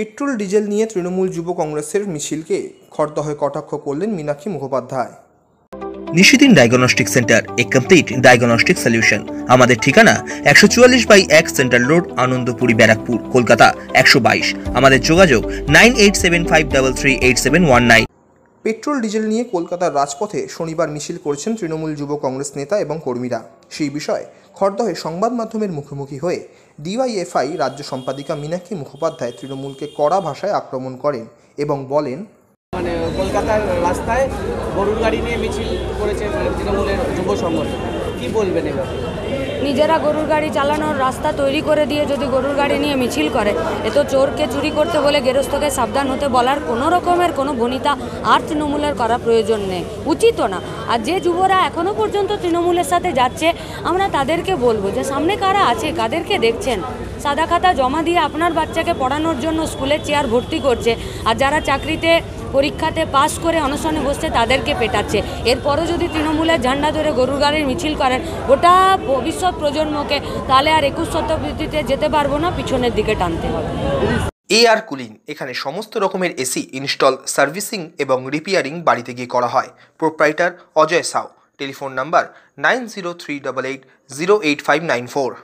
Petrol, diesel নিয়ে তৃণমূল যুব কংগ্রেসের মিছিলকে খরদহে কটাক্ষ করলেন Meenakshi Mukhopadhyay. Nishidin diagnostic centre, a complete diagnostic solution. আমাদের ঠিকানা একশো চুয়াল্লিশ বাই এক সেন্ট্রাল রোড, আনন্দপুরি, ব্যারাকপুর, কলকাতা, একশো বাইশ। আমাদের যোগাযোগ nine eight seven five double three eight seven one nine. Petrol, diesel নিয়ে কলকাতার রাজপথে শনিবার মিছিল করেছেন তৃণমূল যুব কংগ্রেস নেতা এবং কর্মীরা। সেই বিষয়ে খড়দহে সংবাদ মাধ্যমের মুখোমুখি হয়ে ডিওয়াইএফআই রাজ্য সম্পাদিকা মীনাক্ষী মুখোপাধ্যায় তৃণমূলকে কড়া ভাষায় আক্রমণ করেন এবং বলেন মানে কলকাতার রাস্তায় গরুর গাড়ি নিয়ে মিছিল করেছে তৃণমূলের সংগঠন কি বলবেন এবার? নিজেরা গরুর গাড়ি চালানোর রাস্তা তৈরি করে দিয়ে যদি গরুর গাড়ি নিয়ে মিছিল করে, এ তো চোরকে চুরি করতে বলে গেরস্থকে সাবধান হতে বলার কোনো রকমের কোনো বনিতা আর তৃণমূলের করা প্রয়োজন নেই। উচিতও না। আর যে যুবরা এখনও পর্যন্ত তৃণমূলের সাথে যাচ্ছে, আমরা তাদেরকে বলব যে সামনে কারা আছে, কাদেরকে দেখছেন? সাদা খাতা জমা দিয়ে আপনার বাচ্চাকে পড়ানোর জন্য স্কুলের চেয়ার ভর্তি করছে। আর যারা চাকরিতে পরীক্ষাতে পাস করে অনশনে বসছে তাদেরকে পেটাচ্ছে। এরপরও যদি তৃণমূলের ঝান্ডা ধরে গরুর গাড়ির মিছিল করেন, গোটা ভবিষ্যৎ প্রজন্মকে তাহলে আর একুশ শতাব্দীতে যেতে পারব না, পিছনের দিকে টানতে হবে। এ আর কুলিং এখানে সমস্ত রকমের এসি ইনস্টল, সার্ভিসিং এবং রিপেয়ারিং বাড়িতে গিয়ে করা হয়। Proprietor Ajay Sau, telephone number nine zero three double eight zero eight five nine four.